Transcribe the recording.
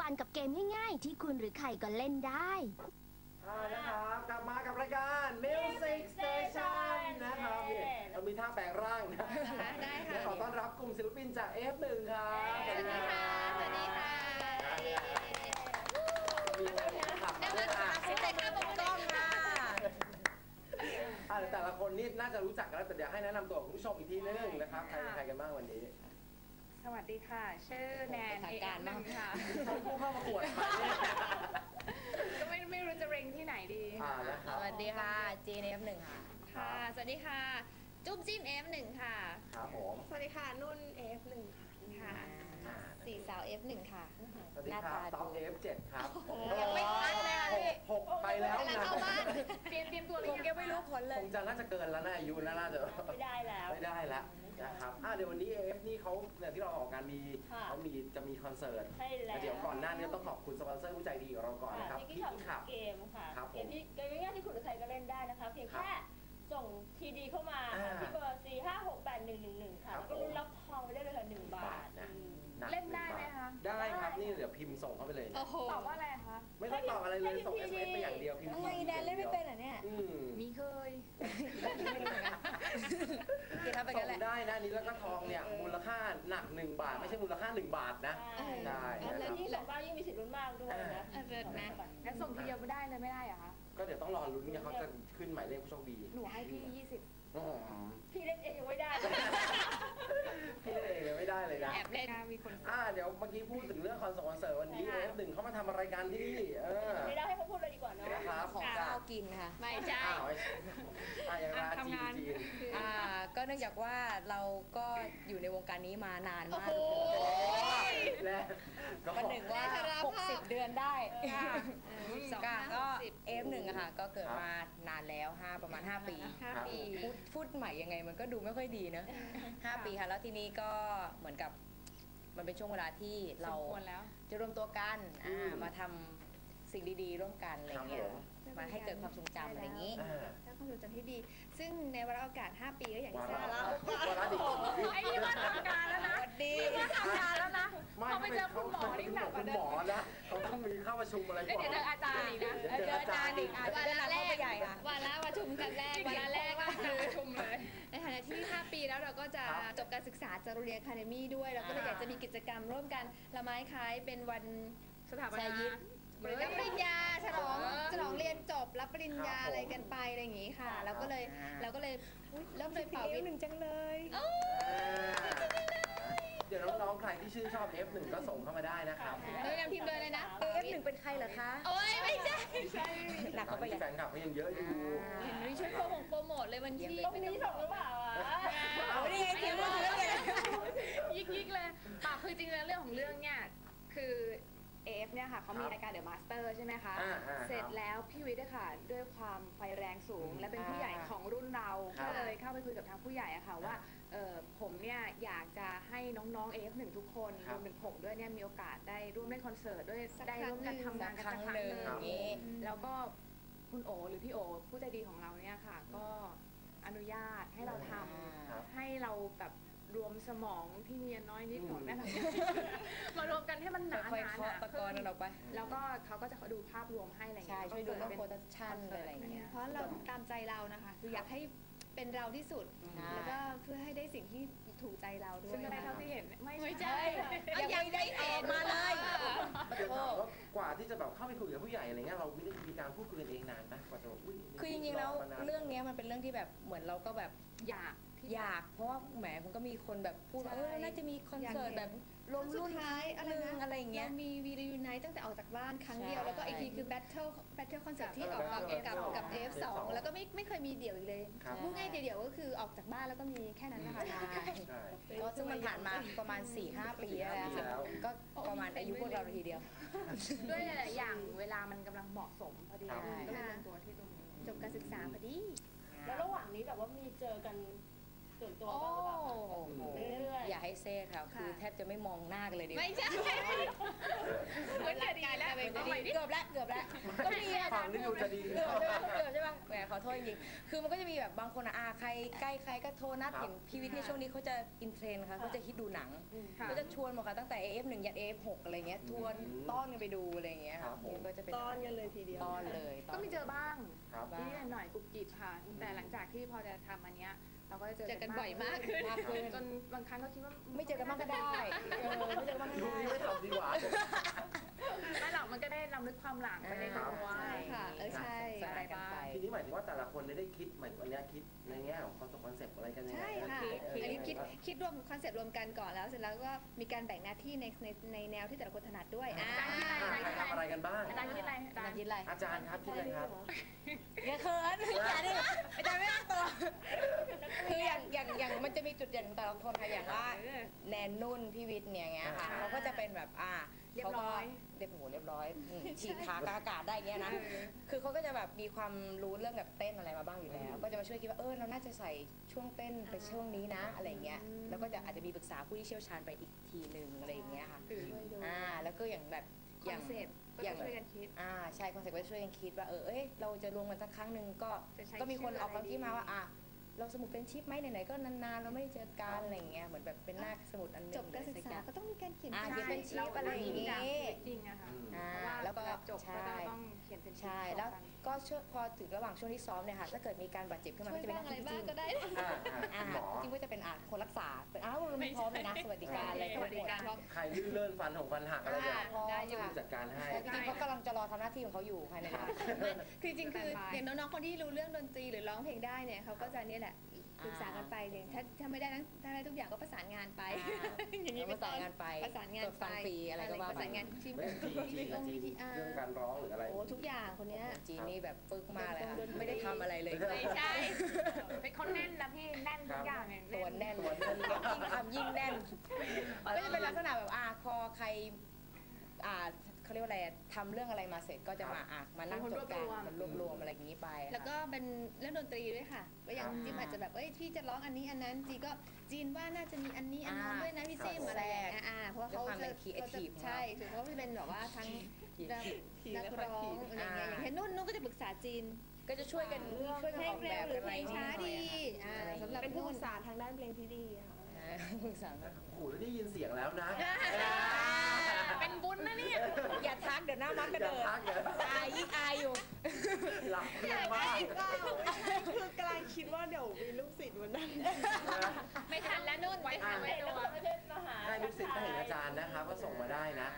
วันกับเกมง่ายๆ ที่คุณหรือใครก็เล่นได้อ่านะครับกลับมากับรายการ Music Station นะครับนี่เรามีท่าแปลงร่างนะได้ค่ะและขอต้อนรับกลุ่มศิลปินจาก F1 ครับสวัสดีค่ะสวัสดีค่ะมีอะไรขับได้ด้มาวยอะสิเต็กหน้าปกกล้องค่ะอ่าแต่ละคนนี่น่าจะรู้จักกันแล้วแต่เดี๋ยวให้แนะนำตัวคุณผู้ชมอีกทีนึงนะครับ ใครเป็นใครกันบ้างวันนี้ สวัสดีค่ะ ชื่อแนนเป็น ทางการมากค่ะผู้เข้าประกวดมาเนี่ยก็ไม่ไม่รู้จะเร็งที่ไหนดี อ่าค่ะนะครับสวัสดีค่ะ GNF1 ค่ะ ค่ะ สวัสดีค่ะ จุ๊บจิ้ม F1 ค่ะ ครับผมสวัสดีค่ะ นุ่น F1 ค่ะอ่าสี่สาว F1 ค่ะ สวัสดีหน้าครับตาต๊อปดู F7 ครับยังไม่ทันเลยค่ะพี่หกหกไปแล้วกำลังนะเข้าบ้านเตรียมเตรียมตัวเลผยมยังไม่รู้ผลเลคย งจะน่าจะเกินแล้วนะอายุนะน่าจะไม่ได้แล้ว ไม่ได้แล้ว นะครับอะเดี๋ยววันนี้ AF นี่เขาเนี่ยที่เราออกงานมีค่ะ เขามีจะมีคอนเสิร์ตใช่แล้วแต่เดี๋ยวก่อนหน้านี้ต้องขอบคุณสปอนเซอร์ผู้ใจดีของเราก่อนนะครับพี่พี่กี้ขับขับ เกมค่ะ ครับผมเกมที่เกมง่ายๆที่คุณหรือใครก็เล่นได้นะคะ เพียงครับแค่ส่งทีดีเข้ามาอ่าที่เบอร์ 4 5 6 8 1 1 1 ค่ะ ครับแล้วก็รุ้นรับทองไปได้เลยค่ะ1บาทนะ อืม หกเล่นได้ไหมคะ ได้ครับนี่เดี๋ยวพิมพ์ส่งเข้าไปเลย โอ้โห ตอบว่าอะไรคะ ไม่ต้องตอบอะไรเลยส่งให้ SMS พิมพ์ไปอย่างเดียวพิมพ์อะไรแนนเล่นไม่เป็นเหรอเนี่ยอืมมีเคยเกี่ยวทำไปส่กันแหละงได้นะอันนี้แล้วก็ทองเนี่ยมูลค่าหนัก1บาท ไม่ใช่มูลค่า1บาทนะใช่ได้นะแล้วครับ ยิ่งส่งมากยิ่งมีสิทธิ์ลุ้นมากด้วยนะเออเลิศนะ งั้นส่งทีเดียวไม่ได้เลยไม่ได้เหรอคะ ก็เดี๋ยวต้องรอลุ้นไงเขาจะขึ้นหมายเลขผู้โชคดีหนูให้พี่ 20อ๋อพี่เล่นเองยังไม่ได้พี่เอง เลยไม่ได้เลยนะแอบเล่นมีคนอ่าเดี๋ยวเมื่อกี้พูดถึงเรื่องคอนเสิร์ตคอนเสิร์ตวันนี้ค่ะ F1 เขามาทำอะไรกันที่นี่เออไม่ได้ให้เขาพูดเลยดีกว่าเนาะนะครับของข้าวกินค่ะไม่ใช่อ้าวอ่าอย่างราทำจีนงานจีนอ่าก็เนื่องจากว่าเราก็อยู่ในวงการนี้มานานมากและ ก็วันหนึ่งว่า60เดือนได้สองก็ห้าก็สิบ F1 อะค่ะ ก็เกิดมานานแล้ว5ประมาณ 5 ปี ห้าปี พูดพูดใหม่ยังไงมันก็ดูไม่ค่อยดีเนอะ5ปีค่ะ แล้วทีนี้ก็เหมือนกับมันเป็นช่วงเวลาที่เราสมควรแล้ว จะรวมตัวกันอ่ามาทำสิ่งดีๆ ร่วมกันอะไรเงี้ยมาให้เกิดความทรงจำอะไรอย่างนี้ อ่า ถ้าความทรงจำที่ดี ซึ่งในวาระโอกาส 5 ปีก็อย่างวาที่ทระราบวาระดิไอ้นี่ว่าท คุณหมมอนะเขาต้องมีเข้าประชุมอะไรเดี๋ยวเจออาจารย์อีกนะเดี๋ยวเจออาจารย์อีกอาจจะได้นำเข้าไปใหญ่ค่ะวาระประชุมครั้งแรกวาระแรกก็ปคือระชุมเลยในฐานะที่ 5 ปีแล้วเราก็จะจบการศึกษาจากโรงเรียนคาเดมี่ด้วยเราก็เลยอยากจะมีกิจกรรมร่วมกันละไม้คล้ายเป็นวันสถาปแชนาร์ยิปรับปริญญาฉลองเออฉลองเรียนจบรับปริญญาอะไรกันไปอะไรอย่างงี้ค่ะเราก็เลยเราก็เลยอุ๊ยเริ่มเลยเป่าวิหนึ่งจังเลย เดี๋ยวน้องๆ ใค รที่ชื่นชอบ F1 ก็ส่งเข้ามาได้นะครับโดยนำทีมเลยเลยนะ F1 เป็นใครเหรอคะ โอ้ยไม่ใช่หนักตอเข้านไปใหนี้ญ่แฟนคลับเขายังเยอะอยู่เห็นมีช่วยโปรโมทโปรโมทเลยวันที่ต้องมีส่งหรือเปล่าอะเอานี่ไงถือว่าถือว่าเลย ยิกยิกๆเลยเปล่าคือจริงๆแล้วเรื่องของเรื่องเนี่ยคือ เอฟเนี่ยค่ะเขามีรายการเดอะมาสเตอร์ใช่ไหมคะ อ่าอ่าเสร็จแล้วพี่วิทย์อะค่ะ ด้วยความไฟแรงสูง และเป็นผู้ใหญ่ของรุ่นเราครัก็บเลยเข้าไปคุยกับทางผู้ใหญ่อะค่ะว่าเออผมเนี่ยอยากจะให้น้องๆ F1 ทุกคนรวมถึงผมด้วยเนี่ยมีโอกาสได้ร่วมเล่นคอนเสิร์ตด้วยได้ร่วมกันทำงานกันครั้สังกครั้งหนึ่งหนึ่ง อย่างนี้ แล้วก็คุณโอหรือพี่โอผู้ใจดีของเราเนี่ยค่ะ ก็อนุญาตให้เราทำ ครับ ให้เราแบบ รวมสมองที่มีน้อยนิดของอืมนั่นแหละมารวมกันให้มันหนาค่อยหนาๆหนาเคาะตะกอนกันออกไป แล้วก็เขาก็จะดูภาพรวมให้อะไรใช่เงี้ยช่วยดูก็เรื่อง production อะไรอย่างเงี้ย เพราะเราตามใจเรานะคะ คืออยากให้เป็นเราที่สุด ใช่ แล้วก็เพื่อให้ได้สิ่งที่ถูกใจเราด้วย ซึ่งอะไรเท่าที่เห็นไม่ไม่ใช่ใช่ยังไม่ได้ออกมาเลยเดี๋ยวถามว่ากว่าที่จะแบบเข้าไปคุยกับผู้ใหญ่อะไรเงี้ยเรามีมีการพูดคุยกันเองนานไหมกว่าจะแบบอุ้ยคือจริงๆแล้วมานาน เรื่องเนี้ยมันเป็นเรื่องที่แบบเหมือนเราก็แบบอยากที่อยากเพราะว่าแหมมันก็มีคนแบบพูดว่าใช่เออน่าจะมีคอนเสิร์ตแบบรวมสุรุ่ดนท้ายอะไรหนึ่นะงอะไรอย่างเงี้ยเรามีวี reunite ตั้งแต่ออกจากบ้านครั้งเดียวใช่แล้วก็อีกทีคือ battle battle คอนเสิร์ตที่ออกกับกับกับ F2 แล้วก็ไม่ไม่เคยมีเดี่ยวอีกเลยครับพูดง่ายเดี่ยวๆก็คือออกจากบ้านแล้วก็มีแค่นั้นนะคะใช่ใช่ก็ซึ่งมันผ่านมาประมาณ4-5ปีแล้วปีแล้วก็ประมาณอายุพวกเราทีเดียว ด้วยหลายๆอย่างเวลามันกำลังเหมาะสมพอดีครับก็เลยเป็นตัวที่ตรงนี้จบการศึกษาพอดีแล้วระหว่างนี้แบบว่ามีเจอกัน ส่วนตัวโอ้บ้างหรือเปล่าโอ้โหเรื่อยๆ อย่าให้เซธค่ะ คือแทบจะไม่มองหน้ากันเลยดีกว่า ไม่ใช่เหมือนจะดีแล้วเป็นจะดีเกือบแล้วเกือบแล้วก็มีอาฟัจางรย์นี่ดูจะดีเกือบใช่ไหมเกือบใช่ปะแหมขอโทษจริงๆคือมันก็จะมีแบบบางคนอะอะใครใกล้ใครก็โทรนัดครับอย่างพี่วิทย์ในช่วงนี้เขาจะอินเทรนด์ค่ะเขาจะฮิตดูหนังค่ะก็จะชวนหมดค่ะตั้งแต่ AF1 ยัน AF6 อะไรเงี้ยชวนต้อนกันไปดูอะไรเงี้ยครัค่ะบผมนี่ก็จะเป็นต้อนกันเลยทีเดียว ต้อนเลยก็มีเจอบ้างครับ บ้างนิดหน่อยๆกุบกิบ ค่ะ แต่หลังจากที่พอจะทำอันเนี้ยเราก็จะเจอเจอกันบ่อยมากขึ้น มากขึ้นจนบางครั้งก็คิดว่าไม่เจอกันบ้างก็ได้เออไม่เจอกันบ้างก็ดูได้ นี่ไม่ทำดีกว่า ไม่หรอกมันก็ได้รำลึกความหลังไปในตัวใช่ค่ะเออใช่อะไรบ้าง ทีนี้หมายถึงว่าแต่ละคนเนี่ยได้คิดหมายถึงวันเนี้ยคิดในแง่ของคอนเซ็ปต์อะไรกันยังไงใช่ค่ะคิดอันนี้คิดเคิดรวมคอนเซ็ปต์รวมกันก่อนแล้วเสร็จแล้วก็มีการแบ่งหน้าที่ในในในแนวที่แต่ละคนถนัดด้วยอ่าอะใครทำอะไรกันบ้าง อาจารย์คิดอะไรอาจารย์คิดอะไรอาจารย์ครับคิดอะไรครับอย่าเขินอย่าดิอาจารย์ไม่นั่งตัวคืออย่างอย่างอย่างมัน จะมีจุดเด่นของแต่ละคนค่ะอย่างว่าแนนนุ่นพี่วิทย์เนี่ยไงค่ะอ่าเขาก็จะเป็นแบบอ่าเรียบร้อยขาก็เรียบโหเรียบร้อยอืมฉีกขากบอากาศได้เงี้ยนะคือเขาก็จะแบบมีความรู้เรื่องแบบเต้นอะไรมาบ้างอยู่แล้ว ก็จะมาช่วยคิดว่าเออเราน่าจะใส่ช่วงเต้นไปช่วงนี้นะอะไรเงี้ยแล้วก็จะอาจจะมีปรึกษาผู้ที่เชี่ยวชาญไปอีกทีหนึ่งอะไรอย่างเงี้ยค่ะอ่าแล้วก็อย่างแบบคออย่างนเซ็ปต์ก็อย่าจะงช่วยกันคิดอ่าใช่คอนเซ็ปต์ก็จะช่วยกันคิดว่าเออเอ้ยเราจะรวมกันสักครั้งหนึ่งก็จะใช้ก็มีคนชื่อออกความคิดมาอะไรดีว่าอะ เราสมุดเป็นชิปไหมไหนๆก็นานๆ เราไม่ได้เจอกันอะไรอย่างเงี้ยเหมือนแบบเป็นหน้าสมุดอันหนึงจบการศึกหรือษาอะไอย่ก็ต้องมีการเขียนอ่าเป็นเขียนเป็นชีพอะไรอย่างงี้จากชีวิตจริงอะค่ะอืมอ่าเพราะว่าแล้วก็จบก็ใช่จะต้องเขียนเป็นชีวิตใช่แล้วก็ช่วงพอถึงระหว่างช่วงที่ซ้อมเนี่ยค่ะถ้าเกิดมีการบาดเจ็บขึ้นมาช่วยก็จะเป็นบ้างหอะไรน้าที่บ้างจริงก็ได้อ่าอ่าหมอจริงๆก็จะเป็นอ่าคนรักษาเป็นอ้าวเรามีพร้อมเลยนะสวัสดิการอะไรสวัสดิการพร้อมใครลื่นเลื่อนฟันของฟันหักอะไรเนี่ยพร้อมได้อยู่ค่ะจัดการให้แต่จริงๆเขากำลังจะรอทำหน้าที่ของเขาอยู่ภายในนั้นคือจริงๆคือสแตนบายอย่างน้องๆคนที่รู้เรื่องดนตรีหรือร้องเพลงได้เนี่ยเขาก็จะเนี่ยแหละปรึกษากันไปเลยถ้าถ้าไม่ได้ทั้งถ้าได้ทุกอย่างก็ประสานงานไป อย่างนี้ปเป็ระนสาต้นนงานไปประสานงานเปิดฟังฟรีอะไรก็ว่าประไปสานงานชิมไม่จีจีองค์จีวิธีอาเรื่องการร้องหรืออะไรโอ้ทุกอย่างคนเนี้ยจีนนี่แบบปึกมากเลยค่ะดนตรีไม่ได้ทำอะไรเลย ไม่ใช่ เป็นคนแน่นนะพี่ แน่นทุกอย่างเนี่ยตัวแน่นตัวแน่นยิ่งทำยิ่งแน่น ก็จะเป็นลักษณะแบบอ่าพอใครอ่าเขาเรียกว่าอะไรอะทำเรื่องอะไรมาเสร็จก็จะมาอะมานั่งจดการมันรวบรวมอะไรอย่างนี้ไปค่ะแล้วก็เป็นเรื่องดนตรีด้วยค่ะก็อย่างอ่าจิมอาจจะแบบเอ้ยพี่จะร้องอันนี้อันนั้นจีก็จีนว่าน่าจะมีอันนี้อันนั้นอ่าด้วยนะพี่จิมครับอะไรอย่างเงี้ยอ่าเพราะว่าเขาด้วยความเป็จะน creative เขาจะใช่ถือว่าจะเป็นแบบว่าทั้ง นักนักร้องอะไรอย่างเงี้ยอย่างเช่นนุ่นนุ่นก็จะปรึกษาจีน ก็จะช่วยกันช่วยกันเพลองอกเร็แบวบหรืออะไรเพลงช้าดีอ่าสำหรับเป็นผู้นุ่ปนรึกษาทางด้านเพลงที่ดีค่ะอ่าปรึกษากันโอ้โหแล้วได้ยินเสียงแล้วนะ เป็นบุญนะเนี่ย อย่าทักเดี๋ยวหน้ามัดกระอย่าเดิดทักอย่า อายยิ่งอายอยู่ หลับเพื่อนมากคือกำลังคิดว่าเดี๋ยวมีลูกศิษย์วันนั้น ไม่ทันแล้วนุ่นไว้ทันไว้ตัวประเทศมหาใครลูกศิษย์ก็เห็นอาจารย์นะครับก็ส่งมาได้นะ